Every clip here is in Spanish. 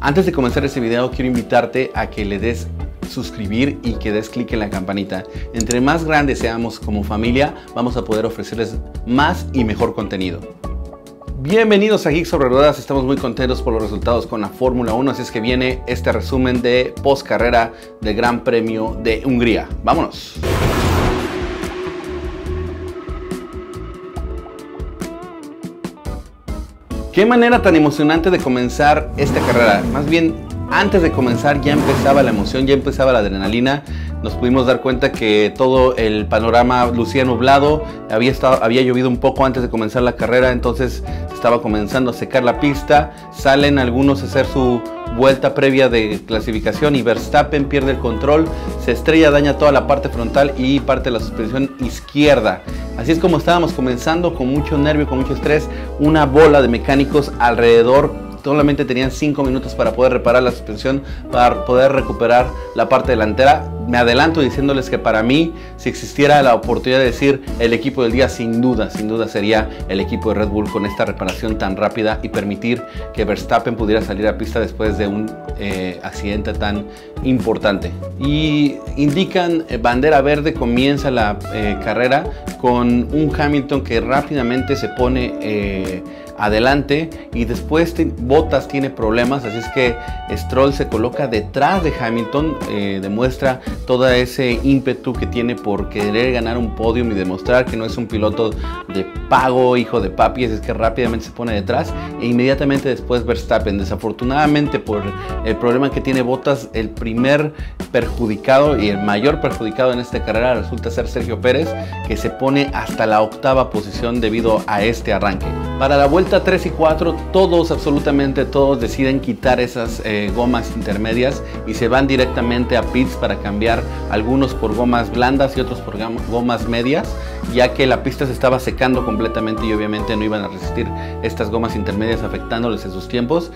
Antes de comenzar este video quiero invitarte a que le des suscribir y que des clic en la campanita. Entre más grandes seamos como familia, vamos a poder ofrecerles más y mejor contenido. Bienvenidos a Geek sobre Ruedas, estamos muy contentos por los resultados con la Fórmula 1, así es que viene este resumen de post carrera del Gran Premio de Hungría. Vámonos. Qué manera tan emocionante de comenzar esta carrera. Más bien, antes de comenzar ya empezaba la emoción, ya empezaba la adrenalina. Nos pudimos dar cuenta que todo el panorama lucía nublado, había, estado, había llovido un poco antes de comenzar la carrera, entonces estaba comenzando a secar la pista. Salen algunos a hacer su vuelta previa de clasificación y Verstappen pierde el control, se estrella, daña toda la parte frontal y parte de la suspensión izquierda. Así es como estábamos comenzando con mucho nervio, con mucho estrés, una bola de mecánicos alrededor solamente tenían 5 minutos para poder reparar la suspensión, para poder recuperar la parte delantera. Me adelanto diciéndoles que para mí, si existiera la oportunidad de decir el equipo del día, sin duda, sin duda sería el equipo de Red Bull con esta reparación tan rápida y permitir que Verstappen pudiera salir a pista después de un eh, accidente tan importante. Y indican eh, bandera verde, comienza la eh, carrera con un Hamilton que rápidamente se pone adelante y después Bottas tiene problemas, así es que Stroll se coloca detrás de Hamilton, demuestra todo ese ímpetu que tiene por querer ganar un podium y demostrar que no es un piloto de pago, hijo de papi, es que rápidamente se pone detrás e inmediatamente después Verstappen. Desafortunadamente por el problema que tiene Bottas, el primer perjudicado y el mayor perjudicado en esta carrera resulta ser Sergio Pérez, que se pone hasta la octava posición debido a este arranque. Para la vuelta 3 y 4 todos, absolutamente todos deciden quitar esas eh, gomas intermedias y se van directamente a pits para cambiar algunos por gomas blandas y otros por gomas medias, ya que la pista se estaba secando completamente y obviamente no iban a resistir estas gomas intermedias afectándoles en sus tiempos.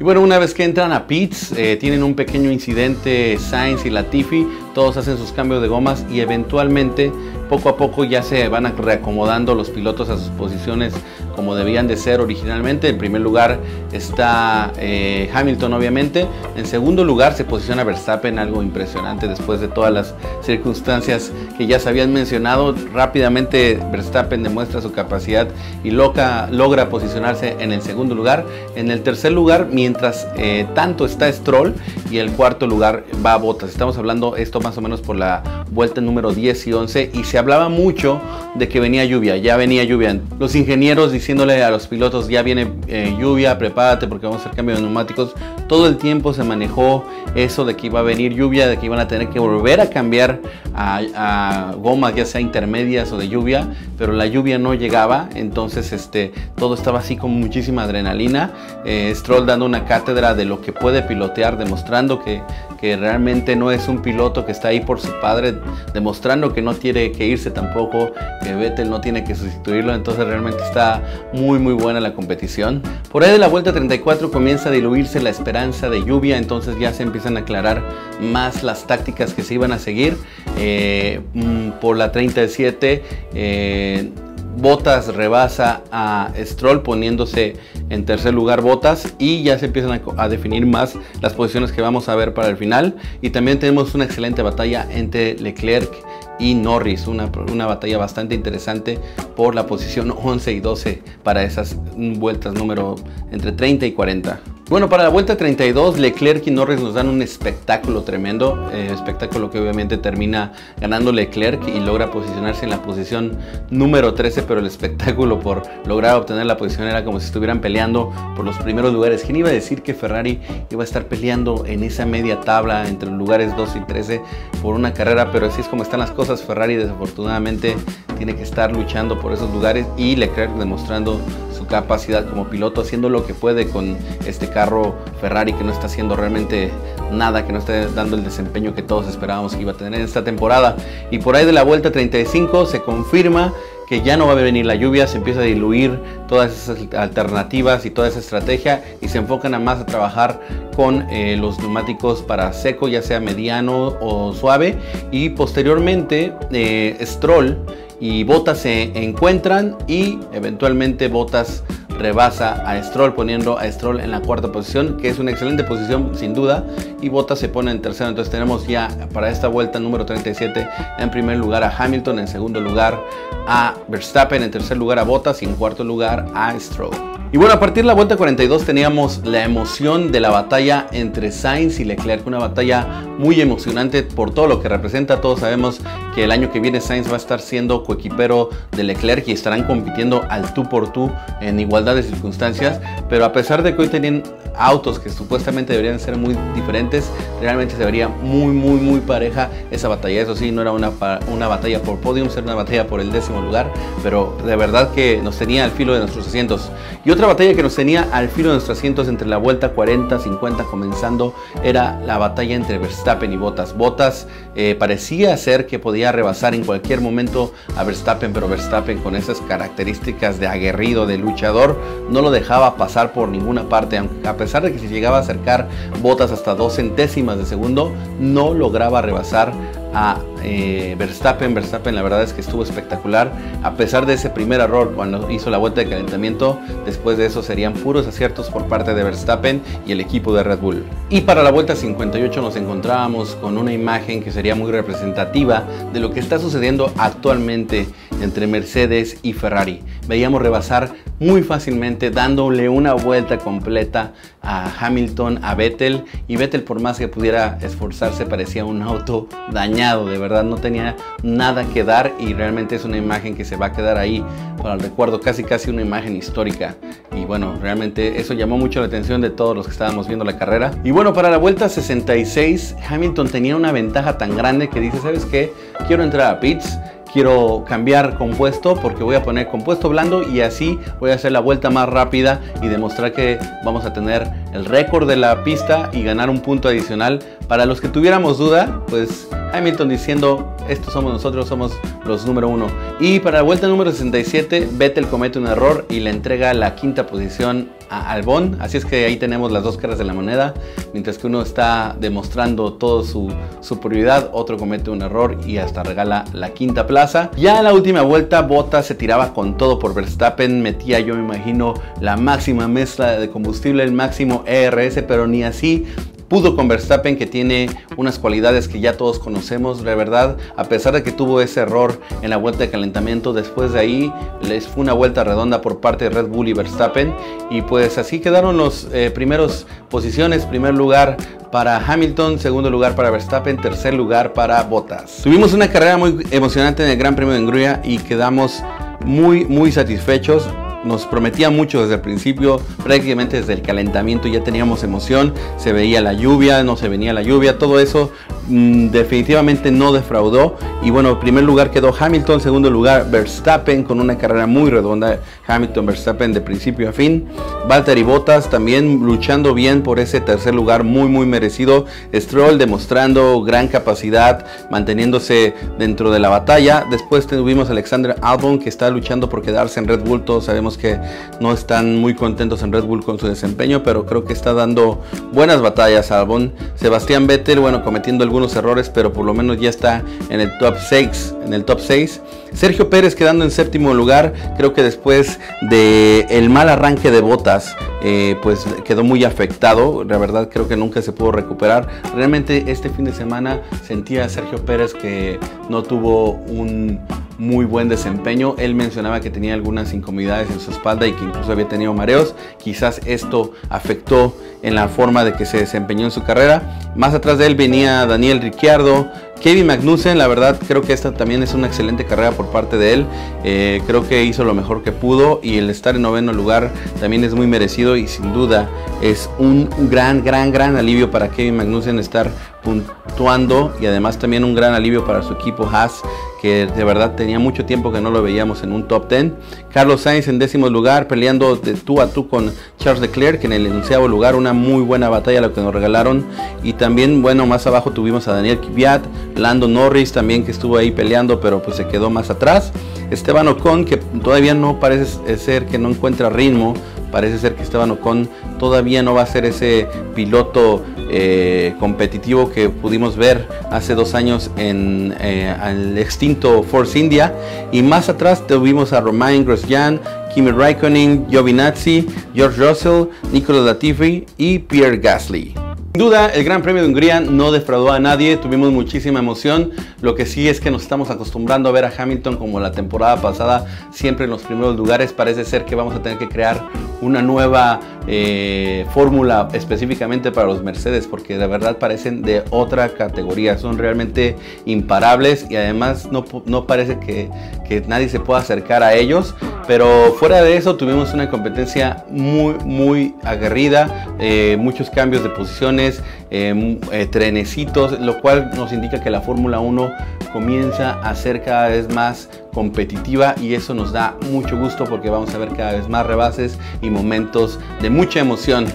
Y bueno, una vez que entran a pits, eh, tienen un pequeño incidente Sainz y Latifi, todos hacen sus cambios de gomas y eventualmente poco a poco ya se van reacomodando los pilotos a sus posiciones como debían de ser originalmente. En primer lugar está eh, Hamilton obviamente. En segundo lugar se posiciona Verstappen, algo impresionante después de todas las circunstancias que ya se habían mencionado. Rápidamente Verstappen demuestra su capacidad y loca, logra posicionarse en el segundo lugar. En el tercer lugar, mientras eh, tanto está Stroll y el cuarto lugar va Bottas. Estamos hablando esto más o menos por la vuelta número 10 y 11 y se hablaba mucho de que venía lluvia, ya venía lluvia. Los ingenieros diciéndole a los pilotos, ya viene eh, lluvia, prepárate porque vamos a hacer cambio de neumáticos. Todo el tiempo se manejó eso de que iba a venir lluvia, de que iban a tener que volver a cambiar a, gomas, ya sea intermedias o de lluvia, pero la lluvia no llegaba, entonces este, todo estaba así con muchísima adrenalina. Eh, Stroll dando una cátedra de lo que puede pilotear, demostrando que, que realmente no es un piloto que está ahí por su padre, demostrando que no tiene que irse tampoco, que Vettel no tiene que sustituirlo, entonces realmente está muy muy buena la competición. Por ahí de la vuelta 34 comienza a diluirse la esperanza de lluvia, entonces ya se empiezan a aclarar más las tácticas que se iban a seguir. Eh, mm, por la 37 eh, Botas rebasa a Stroll poniéndose en tercer lugar Botas y ya se empiezan a, definir más las posiciones que vamos a ver para el final y también tenemos una excelente batalla entre Leclerc y Norris, una, una, batalla bastante interesante por la posición 11 y 12 para esas vueltas número entre 30 y 40. Bueno, para la vuelta 32, Leclerc y Norris nos dan un espectáculo tremendo, eh, espectáculo que obviamente termina ganando Leclerc y logra posicionarse en la posición número 13, pero el espectáculo por lograr obtener la posición era como si estuvieran peleando por los primeros lugares. ¿Quién iba a decir que Ferrari iba a estar peleando en esa media tabla entre los lugares 2 y 13 por una carrera? Pero así es como están las cosas. Ferrari desafortunadamente tiene que estar luchando por esos lugares y Leclerc demostrando capacidad como piloto, haciendo lo que puede con este carro Ferrari que no está haciendo realmente nada, que no está dando el desempeño que todos esperábamos que iba a tener en esta temporada. Y por ahí de la vuelta 35 se confirma que ya no va a venir la lluvia, se empieza a diluir todas esas alternativas y toda esa estrategia y se enfocan a más a trabajar con eh, los neumáticos para seco, ya sea mediano o suave. Y posteriormente eh, Stroll y Botas se encuentran y eventualmente Botas rebasa a Stroll poniendo a Stroll en la cuarta posición, que es una excelente posición sin duda, y Bottas se pone en tercero, entonces tenemos ya para esta vuelta número 37 en primer lugar a Hamilton, en segundo lugar a Verstappen, en tercer lugar a Bottas y en cuarto lugar a Stroll. Y bueno, a partir de la vuelta 42 teníamos la emoción de la batalla entre Sainz y Leclerc, una batalla muy emocionante por todo lo que representa. Todos sabemos que el año que viene Sainz va a estar siendo coequipero de Leclerc y estarán compitiendo al tú por tú en igualdad de circunstancias, pero a pesar de que hoy tenían autos que supuestamente deberían ser muy diferentes, realmente se vería muy, muy, muy pareja esa batalla. Eso sí, no era una, una batalla por podium, era una batalla por el décimo lugar, pero de verdad que nos tenía al filo de nuestros asientos. Y otra batalla que nos tenía al filo de nuestros asientos entre la vuelta 40-50 comenzando era la batalla entre Verstappen y Bottas. Bottas eh, parecía ser que podía rebasar en cualquier momento a Verstappen, pero Verstappen con esas características de aguerrido, de luchador, no lo dejaba pasar por ninguna parte, a pesar de que se llegaba a acercar Bottas hasta dos centésimas de segundo, no lograba rebasar a eh, Verstappen. Verstappen la verdad es que estuvo espectacular. A pesar de ese primer error cuando hizo la vuelta de calentamiento, después de eso serían puros aciertos por parte de Verstappen y el equipo de Red Bull. Y para la vuelta 58 nos encontrábamos con una imagen que sería muy representativa de lo que está sucediendo actualmente entre Mercedes y Ferrari. Veíamos rebasar muy fácilmente dándole una vuelta completa a Hamilton, a Vettel y Vettel por más que pudiera esforzarse parecía un auto dañado, de verdad no tenía nada que dar y realmente es una imagen que se va a quedar ahí para el recuerdo, casi casi una imagen histórica y bueno, realmente eso llamó mucho la atención de todos los que estábamos viendo la carrera. Y bueno, para la vuelta 66 Hamilton tenía una ventaja tan grande que dice, ¿sabes qué? Quiero entrar a pits quiero cambiar compuesto porque voy a poner compuesto blando y así voy a hacer la vuelta más rápida y demostrar que vamos a tener el récord de la pista y ganar un punto adicional. Para los que tuviéramos duda, pues Hamilton diciendo, estos somos nosotros, somos los número uno. Y para la vuelta número 67, Vettel comete un error y le entrega la quinta posición a Albon. Así es que ahí tenemos las dos caras de la moneda. Mientras que uno está demostrando toda su superioridad, otro comete un error y hasta regala la quinta plaza. Ya en la última vuelta, Bottas se tiraba con todo por Verstappen. Metía, yo me imagino, la máxima mezcla de combustible, el máximo ERS, pero ni así pudo con Verstappen que tiene unas cualidades que ya todos conocemos, de verdad, a pesar de que tuvo ese error en la vuelta de calentamiento, después de ahí les fue una vuelta redonda por parte de Red Bull y Verstappen y pues así quedaron los eh, primeros posiciones, primer lugar para Hamilton, segundo lugar para Verstappen, tercer lugar para Bottas. Tuvimos una carrera muy emocionante en el Gran Premio de Hungría y quedamos muy muy satisfechos nos prometía mucho desde el principio, prácticamente desde el calentamiento ya teníamos emoción, se veía la lluvia, no se venía la lluvia, todo eso mm, definitivamente no defraudó. Y bueno, en primer lugar quedó Hamilton, segundo lugar Verstappen con una carrera muy redonda, Hamilton Verstappen de principio a fin. Valtteri Bottas también luchando bien por ese tercer lugar muy muy merecido. Stroll demostrando gran capacidad, manteniéndose dentro de la batalla. Después tuvimos Alexander Albon que está luchando por quedarse en Red Bull, todos sabemos que no están muy contentos en Red Bull con su desempeño, pero creo que está dando buenas batallas a Albon. Sebastián Vettel, bueno, cometiendo algunos errores, pero por lo menos ya está en el top 6, en el top 6. Sergio Pérez quedando en séptimo lugar, creo que después de mal arranque de botas, eh, pues quedó muy afectado. La verdad creo que nunca se pudo recuperar. Realmente este fin de semana sentía a Sergio Pérez que no tuvo un muy buen desempeño. Él mencionaba que tenía algunas incomodidades en su espalda y que incluso había tenido mareos. Quizás esto afectó en la forma de que se desempeñó en su carrera. Más atrás de él venía Daniel Ricciardo, Kevin Magnussen, la verdad creo que esta también es una excelente carrera por parte de él. Eh, creo que hizo lo mejor que pudo y el estar en noveno lugar también es muy merecido y sin duda es un gran, gran, gran alivio para Kevin Magnussen estar puntuando y además también un gran alivio para su equipo Haas que de verdad tenía mucho tiempo que no lo veíamos en un top 10. Carlos Sainz en décimo lugar peleando de tú a tú con Charles Leclerc en el enunciado lugar, una muy buena batalla lo que nos regalaron y también bueno más abajo tuvimos a Daniel Kvyat, Lando Norris también que estuvo ahí peleando pero pues se quedó más atrás. Esteban Ocon que todavía no parece ser que no encuentra ritmo, parece ser que Esteban Ocon todavía no va a ser ese piloto eh, competitivo que pudimos ver hace dos años en eh, el extinto Force India. Y más atrás tuvimos a Romain Grosjean, Kimi Raikkonen, Giovinazzi, George Russell, Nicolas Latifi y Pierre Gasly. Sin duda, el Gran Premio de Hungría no defraudó a nadie, tuvimos muchísima emoción. Lo que sí es que nos estamos acostumbrando a ver a Hamilton como la temporada pasada, siempre en los primeros lugares. Parece ser que vamos a tener que crear una nueva eh, fórmula específicamente para los Mercedes, porque de verdad parecen de otra categoría, son realmente imparables y además no, no parece que, que nadie se pueda acercar a ellos. Pero fuera de eso tuvimos una competencia muy, muy aguerrida, eh, muchos cambios de posiciones, eh, eh, trenecitos, lo cual nos indica que la Fórmula 1 comienza a ser cada vez más competitiva y eso nos da mucho gusto porque vamos a ver cada vez más rebases y momentos de mucha emoción.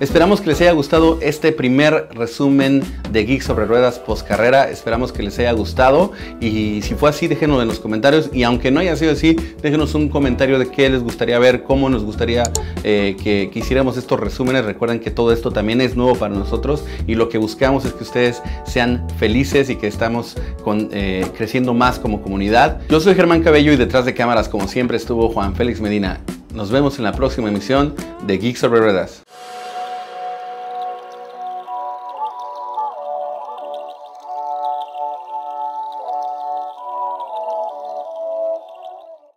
Esperamos que les haya gustado este primer resumen de Geek sobre Ruedas post carrera. Esperamos que les haya gustado y si fue así, déjenos en los comentarios. Y aunque no haya sido así, déjenos un comentario de qué les gustaría ver, cómo nos gustaría eh, que, hiciéramos estos resúmenes. Recuerden que todo esto también es nuevo para nosotros y lo que buscamos es que ustedes sean felices y que estamos eh, creciendo más como comunidad. Yo soy Germán Cabello y detrás de cámaras, como siempre, estuvo Juan Félix Medina. Nos vemos en la próxima emisión de Geek sobre Ruedas.